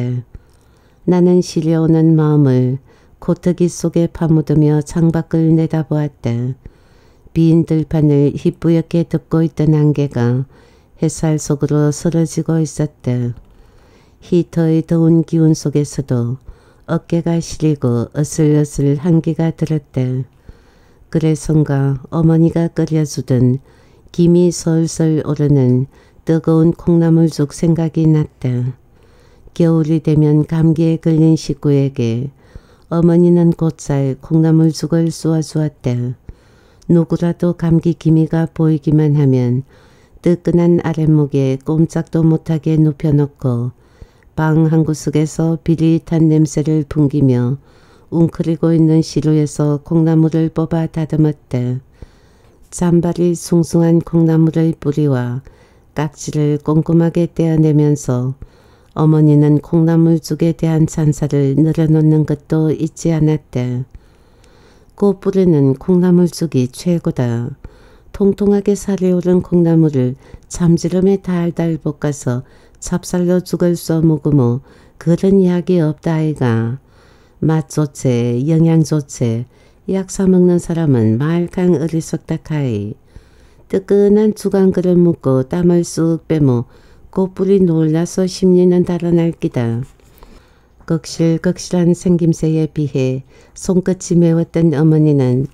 나는 시려오는 마음을 코트기 속에 파묻으며 창밖을 내다보았다. 빈 들판을 희뿌옇게 덮고 있던 안개가 햇살 속으로 쓰러지고 있었다. 히터의 더운 기운 속에서도 어깨가 시리고 어슬어슬 한기가 들었다. 그래서인가 어머니가 끓여주던 김이 솔솔 오르는 뜨거운 콩나물죽 생각이 났다. 겨울이 되면 감기에 걸린 식구에게 어머니는 곧잘 콩나물죽을 쏘아주었다. 누구라도 감기 기미가 보이기만 하면 뜨끈한 아랫목에 꼼짝도 못하게 눕혀놓고 방 한 구석에서 비릿한 냄새를 풍기며 웅크리고 있는 시루에서 콩나물을 뽑아 다듬었다. 잔발이 숭숭한 콩나물의 뿌리와 깍지를 꼼꼼하게 떼어내면서 어머니는 콩나물죽에 대한 찬사를 늘어놓는 것도 잊지 않았다. 꽃뿌리는 콩나물죽이 최고다. 통통하게 살이 오른 콩나물을 참지름에 달달 볶아서 찹쌀로 죽을 써 먹으면 그런 이야기 없다 아이가. 맛 좋지, 영양 좋지, 약 사먹는 사람은 말캉 어리석다카이. 뜨끈한 그릇 묻고 땀을 쑥 빼모 꽃불이 놀라서 심리는 달아날 기다. 극실극실한 생김새에 비해 손끝이 매웠던 어머니는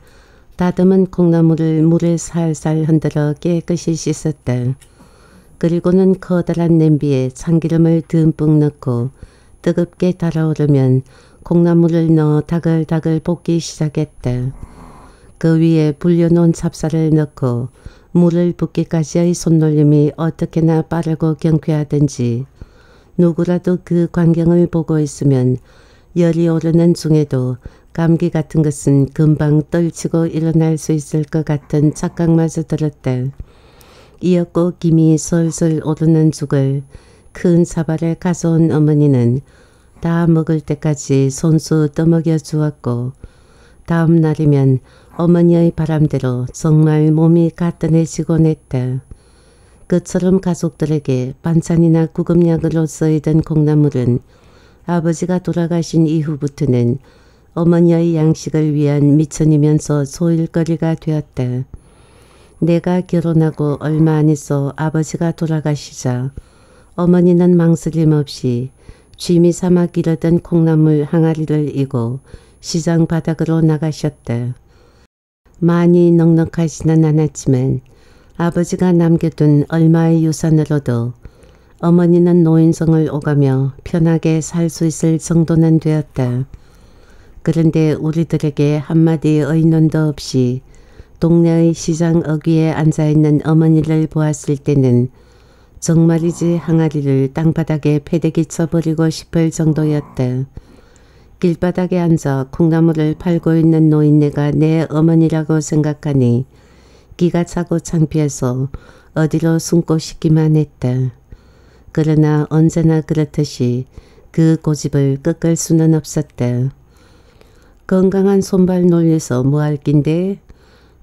다듬은 콩나물을 물에 살살 흔들어 깨끗이 씻었다. 그리고는 커다란 냄비에 참기름을 듬뿍 넣고 뜨겁게 달아오르면 콩나물을 넣어 다글다글 볶기 시작했다. 그 위에 불려놓은 찹쌀을 넣고 물을 붓기까지의 손놀림이 어떻게나 빠르고 경쾌하든지 누구라도 그 광경을 보고 있으면 열이 오르는 중에도 감기 같은 것은 금방 떨치고 일어날 수 있을 것 같은 착각마저 들었다. 이었고 김이 솔솔 오르는 죽을 큰 사발에 가져온 어머니는 다 먹을 때까지 손수 떠먹여 주었고 다음 날이면 어머니의 바람대로 정말 몸이 가뜬해지곤 했다. 그처럼 가족들에게 반찬이나 구급약으로 쓰이던 콩나물은 아버지가 돌아가신 이후부터는 어머니의 양식을 위한 미천이면서 소일거리가 되었다. 내가 결혼하고 얼마 안 있어 아버지가 돌아가시자 어머니는 망설임 없이 취미 삼아 기르던 콩나물 항아리를 이고 시장 바닥으로 나가셨다. 많이 넉넉하지는 않았지만 아버지가 남겨둔 얼마의 유산으로도 어머니는 노인성을 오가며 편하게 살 수 있을 정도는 되었다. 그런데 우리들에게 한마디 의논도 없이 동네의 시장 어귀에 앉아있는 어머니를 보았을 때는 정말이지 항아리를 땅바닥에 패대기 쳐버리고 싶을 정도였다. 길바닥에 앉아 콩나물을 팔고 있는 노인네가 내 어머니라고 생각하니 기가 차고 창피해서 어디로 숨고 싶기만 했다. 그러나 언제나 그렇듯이 그 고집을 꺾을 수는 없었다. 건강한 손발 놀려서 뭐할 낀데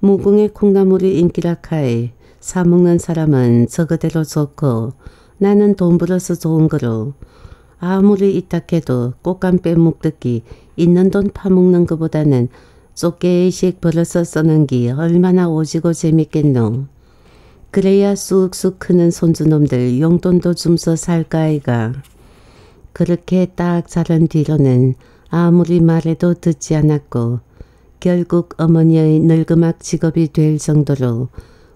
무궁의 콩나물이 인기라카에 사먹는 사람은 저그대로 좋고 나는 돈 벌어서 좋은 거로 아무리 있다 해도 꽃감 빼먹듯이 있는 돈 파먹는 것보다는 쫓개씩 벌어서 써는 게 얼마나 오지고 재밌겠노. 그래야 쑥쑥 크는 손주놈들 용돈도 줌서 살까 아이가. 그렇게 딱 자란 뒤로는 아무리 말해도 듣지 않았고 결국 어머니의 늙음악 직업이 될 정도로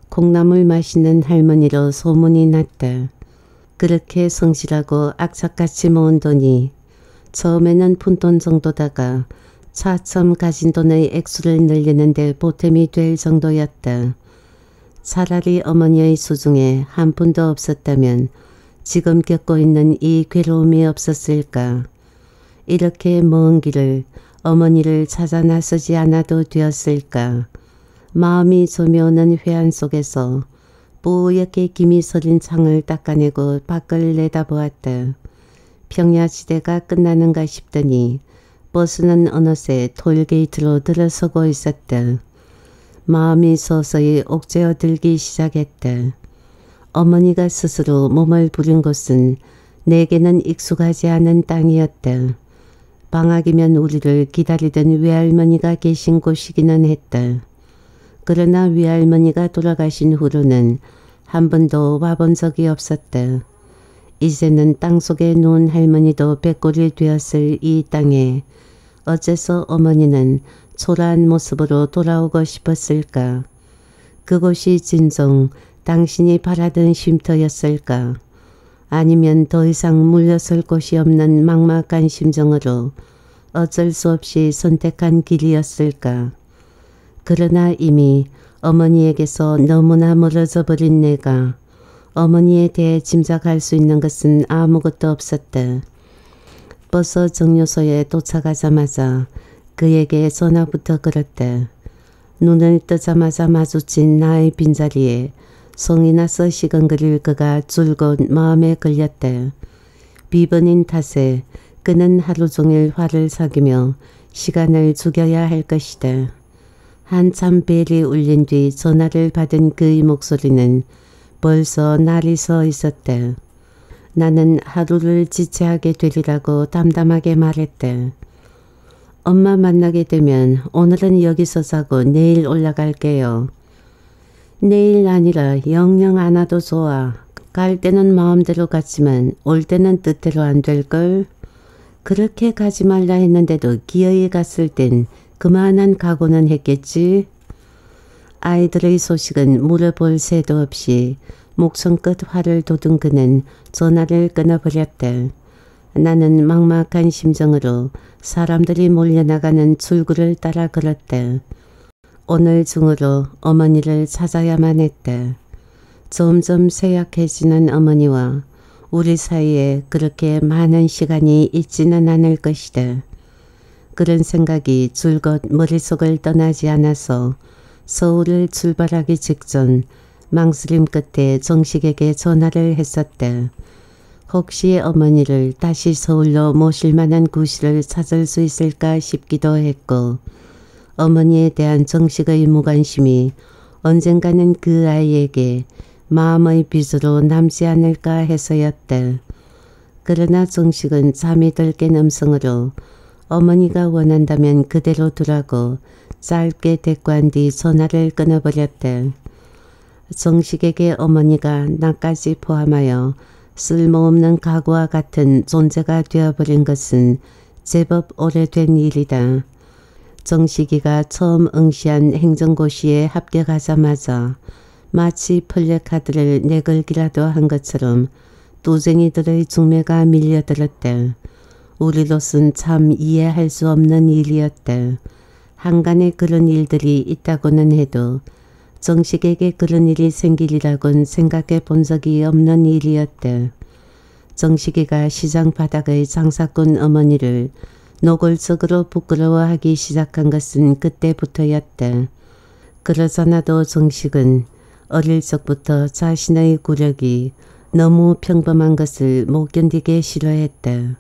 콩나물 마시는 할머니로 소문이 났다. 그렇게 성실하고 악착같이 모은 돈이 처음에는 푼돈 정도다가 차츰 가진 돈의 액수를 늘리는 데 보탬이 될 정도였다. 차라리 어머니의 수중에 한 푼도 없었다면 지금 겪고 있는 이 괴로움이 없었을까. 이렇게 먼 길을 어머니를 찾아 나서지 않아도 되었을까. 마음이 조며오는 회한 속에서 뿌옇게 김이 서린 창을 닦아내고 밖을 내다보았다. 평야지대가 끝나는가 싶더니 버스는 어느새 톨게이트로 들어서고 있었다. 마음이 서서히 옥죄어 들기 시작했다. 어머니가 스스로 몸을 부린 곳은 내게는 익숙하지 않은 땅이었다. 방학이면 우리를 기다리던 외할머니가 계신 곳이기는 했다. 그러나 외할머니가 돌아가신 후로는 한 번도 와본 적이 없었다. 이제는 땅속에 누운 할머니도 백골이 되었을 이 땅에 어째서 어머니는 초라한 모습으로 돌아오고 싶었을까? 그곳이 진정 당신이 바라던 쉼터였을까? 아니면 더 이상 물러설 곳이 없는 막막한 심정으로 어쩔 수 없이 선택한 길이었을까? 그러나 이미 어머니에게서 너무나 멀어져 버린 내가 어머니에 대해 짐작할 수 있는 것은 아무것도 없었다. 버스 정류소에 도착하자마자 그에게 전화부터 걸었다. 눈을 뜨자마자 마주친 나의 빈자리에 성이 나서 시건거릴 그가 줄곧 마음에 걸렸다. 비번인 탓에 그는 하루 종일 화를 사귀며 시간을 죽여야 할 것이다. 한참 벨이 울린 뒤 전화를 받은 그의 목소리는 벌써 날이 서 있었다. 나는 하루를 지체하게 되리라고 담담하게 말했다. 엄마 만나게 되면 오늘은 여기서 자고 내일 올라갈게요. 내일 아니라 영영 안 와도 좋아. 갈 때는 마음대로 갔지만 올 때는 뜻대로 안 될걸. 그렇게 가지 말라 했는데도 기어이 갔을 땐 그만한 각오는 했겠지. 아이들의 소식은 물어볼 새도 없이 목숨끝 화를 돋은 그는 전화를 끊어버렸다. 나는 막막한 심정으로 사람들이 몰려나가는 출구를 따라 걸었다. 오늘 중으로 어머니를 찾아야만 했다. 점점 쇠약해지는 어머니와 우리 사이에 그렇게 많은 시간이 있지는 않을 것이다. 그런 생각이 줄곧 머릿속을 떠나지 않아서 서울을 출발하기 직전 망설임 끝에 정식에게 전화를 했었다. 혹시 어머니를 다시 서울로 모실 만한 구실을 찾을 수 있을까 싶기도 했고 어머니에 대한 정식의 무관심이 언젠가는 그 아이에게 마음의 빚으로 남지 않을까 해서였다. 그러나 정식은 잠이 들깬 음성으로 어머니가 원한다면 그대로 두라고 짧게 대꾸한 뒤 전화를 끊어버렸다. 정식에게 어머니가 나까지 포함하여 쓸모없는 가구와 같은 존재가 되어버린 것은 제법 오래된 일이다. 정식이가 처음 응시한 행정고시에 합격하자마자 마치 플래카드를 내걸기라도 한 것처럼 뚜쟁이들의 중매가 밀려들었다. 우리로선 참 이해할 수 없는 일이었다. 한간에 그런 일들이 있다고는 해도 정식에게 그런 일이 생기리라곤 생각해 본 적이 없는 일이었다. 정식이가 시장 바닥의 장사꾼 어머니를 노골적으로 부끄러워하기 시작한 것은 그때부터였다. 그러잖아도 정식은 어릴 적부터 자신의 구력이 너무 평범한 것을 못 견디게 싫어했다.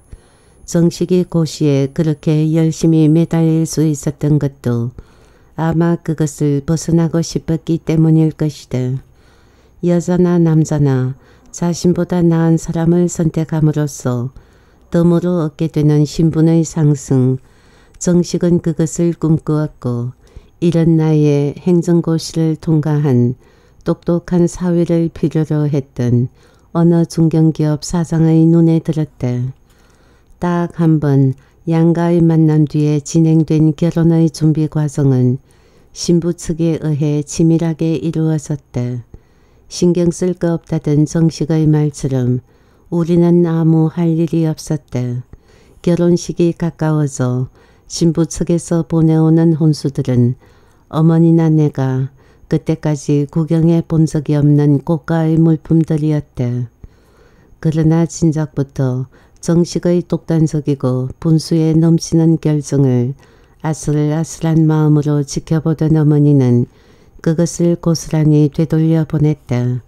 정식이 고시에 그렇게 열심히 매달릴 수 있었던 것도 아마 그것을 벗어나고 싶었기 때문일 것이다. 여자나 남자나 자신보다 나은 사람을 선택함으로써 덤으로 얻게 되는 신분의 상승, 정식은 그것을 꿈꾸었고 이런 나이에 행정고시를 통과한 똑똑한 사회를 필요로 했던 어느 중견기업 사장의 눈에 들었다. 딱 한 번 양가의 만남 뒤에 진행된 결혼의 준비 과정은 신부 측에 의해 치밀하게 이루어졌다. 신경 쓸 거 없다던 정식의 말처럼 우리는 아무 할 일이 없었다. 결혼식이 가까워져 신부 측에서 보내오는 혼수들은 어머니나 내가 그때까지 구경해 본 적이 없는 고가의 물품들이었다. 그러나 진작부터 정식의 독단적이고 분수에 넘치는 결정을 아슬아슬한 마음으로 지켜보던 어머니는 그것을 고스란히 되돌려 보냈다.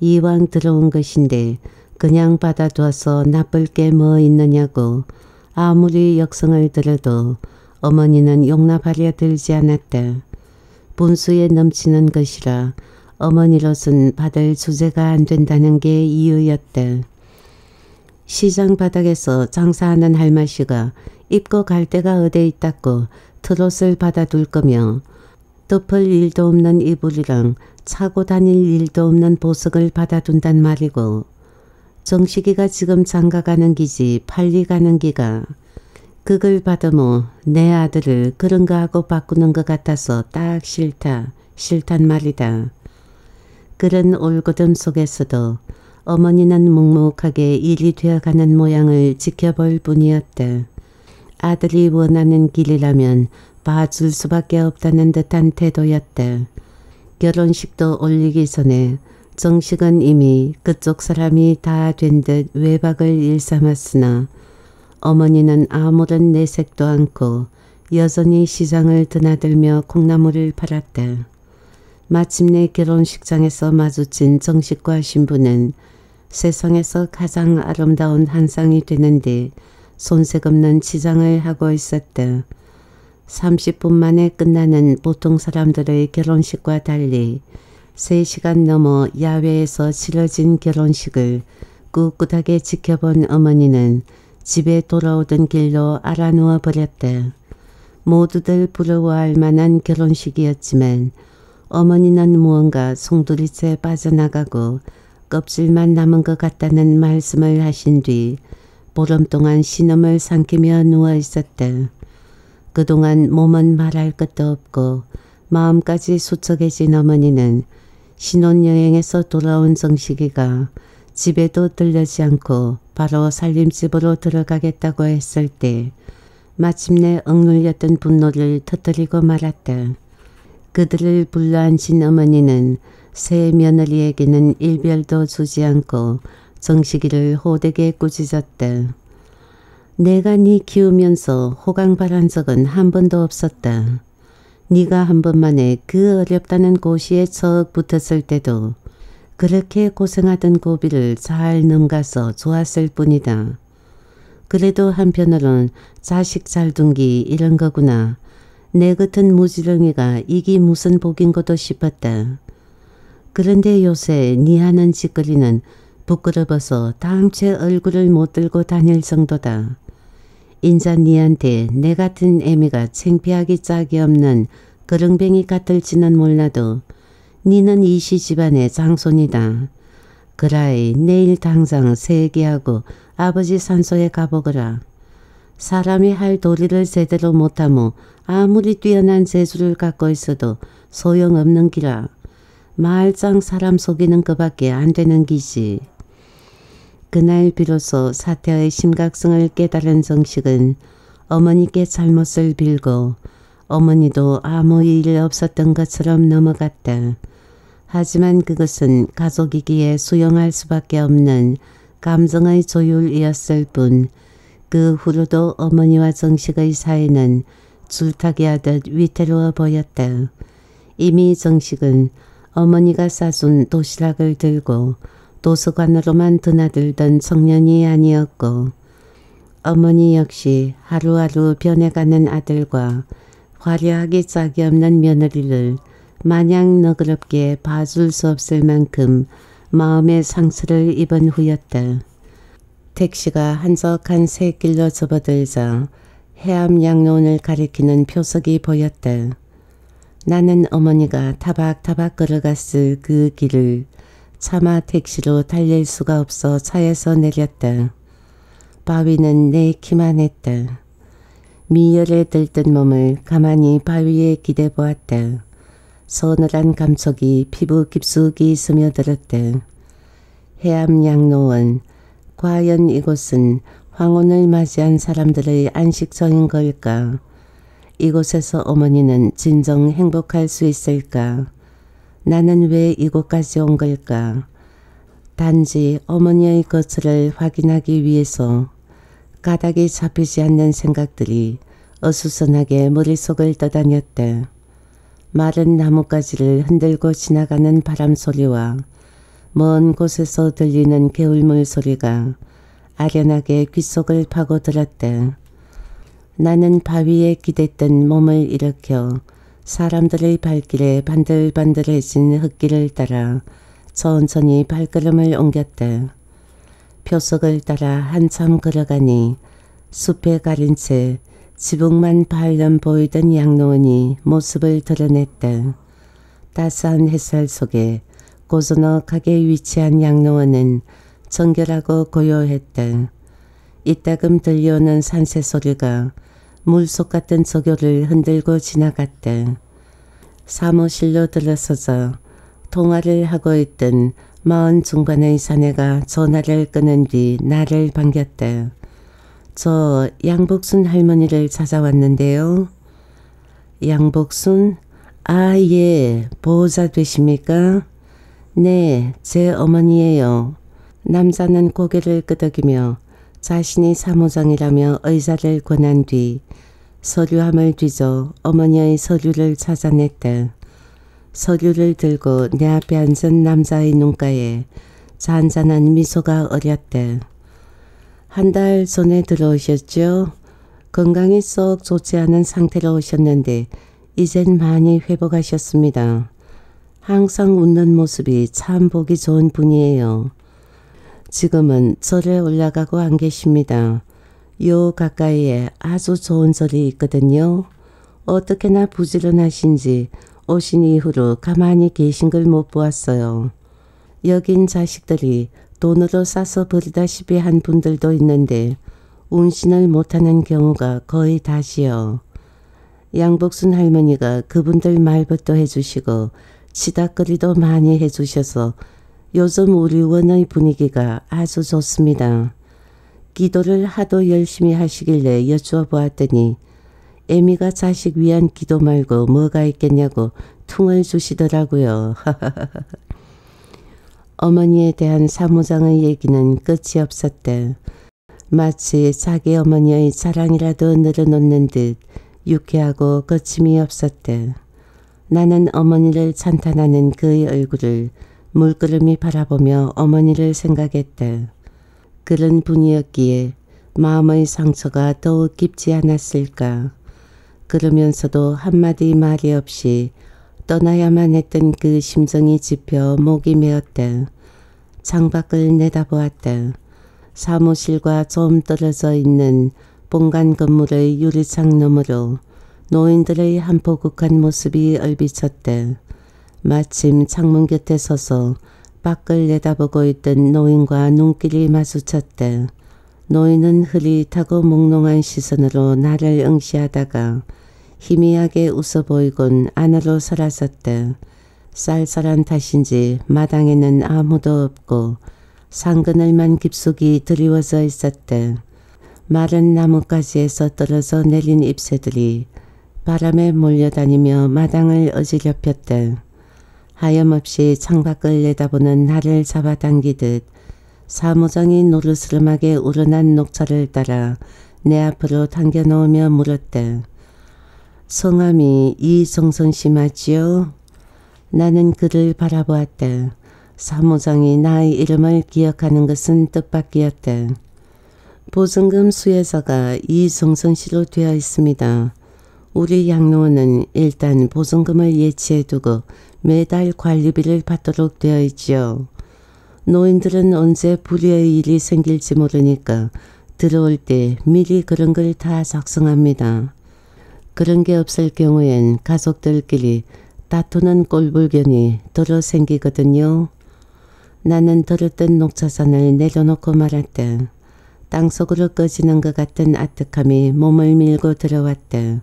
이왕 들어온 것인데 그냥 받아두어서 나쁠 게 뭐 있느냐고 아무리 역성을 들어도 어머니는 용납하려 들지 않았다. 분수에 넘치는 것이라 어머니로선 받을 주제가 안 된다는 게 이유였다. 시장 바닥에서 장사하는 할머니가 입고 갈 데가 어디 있다고 트롯을 받아둘 거며 덮을 일도 없는 이불이랑 차고 다닐 일도 없는 보석을 받아둔단 말이고 정식이가 지금 장가가는 기지 팔리 가는 기가 그걸 받으모 내 아들을 그런 거 하고 바꾸는 것 같아서 딱 싫다. 싫단 말이다. 그런 올고듬 속에서도 어머니는 묵묵하게 일이 되어가는 모양을 지켜볼 뿐이었다. 아들이 원하는 길이라면 봐줄 수밖에 없다는 듯한 태도였다. 결혼식도 올리기 전에 정식은 이미 그쪽 사람이 다 된 듯 외박을 일삼았으나 어머니는 아무런 내색도 않고 여전히 시장을 드나들며 콩나물을 팔았다. 마침내 결혼식장에서 마주친 정식과 신부는 세상에서 가장 아름다운 한상이 되는데 손색 없는 치장을 하고 있었다. 30분 만에 끝나는 보통 사람들의 결혼식과 달리 3시간 넘어 야외에서 치러진 결혼식을 꿋꿋하게 지켜본 어머니는 집에 돌아오던 길로 알아누워 버렸다. 모두들 부러워할 만한 결혼식이었지만 어머니는 무언가 송두리째 빠져나가고 껍질만 남은 것 같다는 말씀을 하신 뒤 보름 동안 신음을 삼키며 누워 있었다. 그동안 몸은 말할 것도 없고 마음까지 수척해진 어머니는 신혼여행에서 돌아온 정식이가 집에도 들르지 않고 바로 살림집으로 들어가겠다고 했을 때 마침내 억눌렸던 분노를 터뜨리고 말았다. 그들을 불러앉힌 어머니는 새 며느리에게는 일별도 주지 않고 정식이를 호되게 꾸짖었다. 내가 네 키우면서 호강바란 적은 한 번도 없었다. 네가 한 번만에 그 어렵다는 고시에 척 붙었을 때도 그렇게 고생하던 고비를 잘 넘가서 좋았을 뿐이다. 그래도 한편으론 자식 잘 둔기 이런 거구나. 내 같은 무지렁이가 이기 무슨 복인 것도 싶었다. 그런데 요새 니 하는 짓거리는 부끄러워서 당최 얼굴을 못 들고 다닐 정도다. 인자 니한테 내 같은 애미가 창피하기 짝이 없는 그릉뱅이 같을지는 몰라도 니는 이시 집안의 장손이다. 그라이 내일 당장 세기하고 아버지 산소에 가보거라. 사람이 할 도리를 제대로 못하모 아무리 뛰어난 재주를 갖고 있어도 소용없는 기라. 말짱 사람 속이는 것밖에 안 되는 기지. 그날 비로소 사태의 심각성을 깨달은 정식은 어머니께 잘못을 빌고 어머니도 아무 일 없었던 것처럼 넘어갔다. 하지만 그것은 가족이기에 수용할 수밖에 없는 감정의 조율이었을 뿐 그 후로도 어머니와 정식의 사이는 줄타기 하듯 위태로워 보였다. 이미 정식은 어머니가 싸준 도시락을 들고 도서관으로만 드나들던 청년이 아니었고 어머니 역시 하루하루 변해가는 아들과 화려하게 짝이 없는 며느리를 마냥 너그럽게 봐줄 수 없을 만큼 마음의 상처를 입은 후였다. 택시가 한적한 새길로 접어들자 해암 양로원을 가리키는 표석이 보였다. 나는 어머니가 타박타박 걸어갔을 그 길을 차마 택시로 달릴 수가 없어 차에서 내렸다. 바위는 내 키만 했다. 미열에 들뜬 몸을 가만히 바위에 기대보았다. 서늘한 감촉이 피부 깊숙이 스며들었다. 해암 양로원, 과연 이곳은 황혼을 맞이한 사람들의 안식처인 걸까? 이곳에서 어머니는 진정 행복할 수 있을까? 나는 왜 이곳까지 온 걸까? 단지 어머니의 거처를 확인하기 위해서 가닥이 잡히지 않는 생각들이 어수선하게 머릿속을 떠다녔다. 마른 나뭇가지를 흔들고 지나가는 바람 소리와 먼 곳에서 들리는 개울물 소리가 아련하게 귓속을 파고들었다. 나는 바위에 기댔던 몸을 일으켜 사람들의 발길에 반들반들해진 흙길을 따라 천천히 발걸음을 옮겼다. 표석을 따라 한참 걸어가니 숲에 가린 채 지붕만 발렴 보이던 양로원이 모습을 드러냈다. 따스한 햇살 속에 고즈넉하게 위치한 양로원은 정결하고 고요했대. 이따금 들려오는 산새 소리가 물속 같은 저교를 흔들고 지나갔대. 사무실로 들어서서 통화를 하고 있던 마흔 중반의 사내가 전화를 끊은 뒤 나를 반겼대. 저 양복순 할머니를 찾아왔는데요. 양복순? 아, 예. 보호자 되십니까? 네, 제 어머니예요. 남자는 고개를 끄덕이며 자신이 사무장이라며 의자를 권한 뒤 서류함을 뒤져 어머니의 서류를 찾아냈대. 서류를 들고 내 앞에 앉은 남자의 눈가에 잔잔한 미소가 어렸대. 한달 전에 들어오셨죠? 건강이 썩 좋지 않은 상태로 오셨는데 이젠 많이 회복하셨습니다. 항상 웃는 모습이 참 보기 좋은 분이에요. 지금은 절에 올라가고 안 계십니다. 요 가까이에 아주 좋은 절이 있거든요. 어떻게나 부지런하신지 오신 이후로 가만히 계신 걸 못 보았어요. 여긴 자식들이 돈으로 싸서 버리다시피 한 분들도 있는데 운신을 못하는 경우가 거의 다시요. 양복순 할머니가 그분들 말부터 해주시고 치닥거리도 많이 해주셔서 요즘 우리 원의 분위기가 아주 좋습니다. 기도를 하도 열심히 하시길래 여쭈어 보았더니 애미가 자식 위한 기도 말고 뭐가 있겠냐고 퉁을 주시더라고요. [laughs] 어머니에 대한 사무장의 얘기는 끝이 없었대. 마치 자기 어머니의 자랑이라도 늘어놓는 듯 유쾌하고 거침이 없었대. 나는 어머니를 찬탄하는 그의 얼굴을 물끄러미 바라보며 어머니를 생각했대. 그런 분이었기에 마음의 상처가 더욱 깊지 않았을까. 그러면서도 한마디 말이 없이 떠나야만 했던 그 심정이 짚혀 목이 메었대. 창밖을 내다보았대. 사무실과 좀 떨어져 있는 본관 건물의 유리창 너머로 노인들의 한포국한 모습이 얼비쳤대. 마침 창문 곁에 서서 밖을 내다보고 있던 노인과 눈길이 마주쳤대. 노인은 흐릿하고 몽롱한 시선으로 나를 응시하다가 희미하게 웃어 보이곤 안으로 살았었대. 쌀쌀한 탓인지 마당에는 아무도 없고 상그늘만 깊숙이 드리워져 있었대. 마른 나뭇가지에서 떨어져 내린 잎새들이 바람에 몰려다니며 마당을 어지럽혔대. 하염없이 창밖을 내다보는 나를 잡아당기듯 사무장이 노르스름하게 우러난 녹차를 따라 내 앞으로 당겨놓으며 물었대. 성함이 이성선 씨 맞지요? 나는 그를 바라보았대. 사무장이 나의 이름을 기억하는 것은 뜻밖이었대. 보증금 수혜서가 이성선 씨로 되어 있습니다. 우리 양로원은 일단 보증금을 예치해 두고 매달 관리비를 받도록 되어 있지요. 노인들은 언제 불의의 일이 생길지 모르니까 들어올 때 미리 그런 걸 다 작성합니다. 그런 게 없을 경우엔 가족들끼리 다투는 꼴불견이 들어 생기거든요. 나는 들었던 녹차산을 내려놓고 말았대. 땅속으로 꺼지는 것 같은 아득함이 몸을 밀고 들어왔대.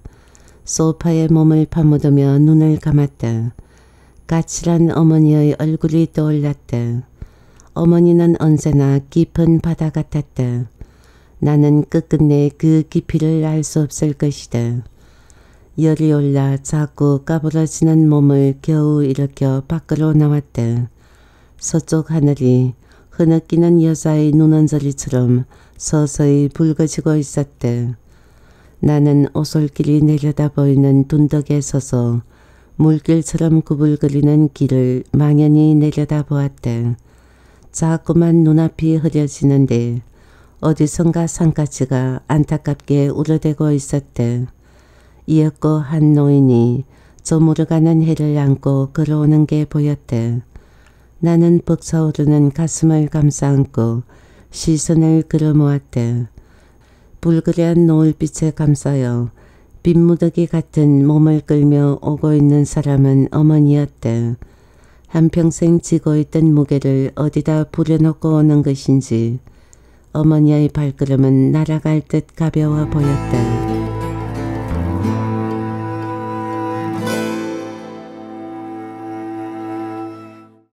소파에 몸을 파묻으며 눈을 감았대. 까칠한 어머니의 얼굴이 떠올랐대. 어머니는 언제나 깊은 바다 같았대. 나는 끝끝내 그 깊이를 알 수 없을 것이다. 열이 올라 자꾸 까부러지는 몸을 겨우 일으켜 밖으로 나왔대. 서쪽 하늘이 흐느끼는 여자의 눈언저리처럼 서서히 붉어지고 있었대. 나는 오솔길이 내려다 보이는 둔덕에 서서 물길처럼 구불거리는 길을 망연히 내려다 보았대. 자꾸만 눈앞이 흐려지는데 어디선가 산가치가 안타깝게 울어대고 있었대. 이었고 한 노인이 저물어 가는 해를 안고 걸어오는 게 보였대. 나는 벅차오르는 가슴을 감싸안고 시선을 끌어모았대. 불그레한 노을빛에 감싸여 빗무더기 같은 몸을 끌며 오고 있는 사람은 어머니였대. 한평생 지고 있던 무게를 어디다 부려놓고 오는 것인지 어머니의 발걸음은 날아갈 듯 가벼워 보였다.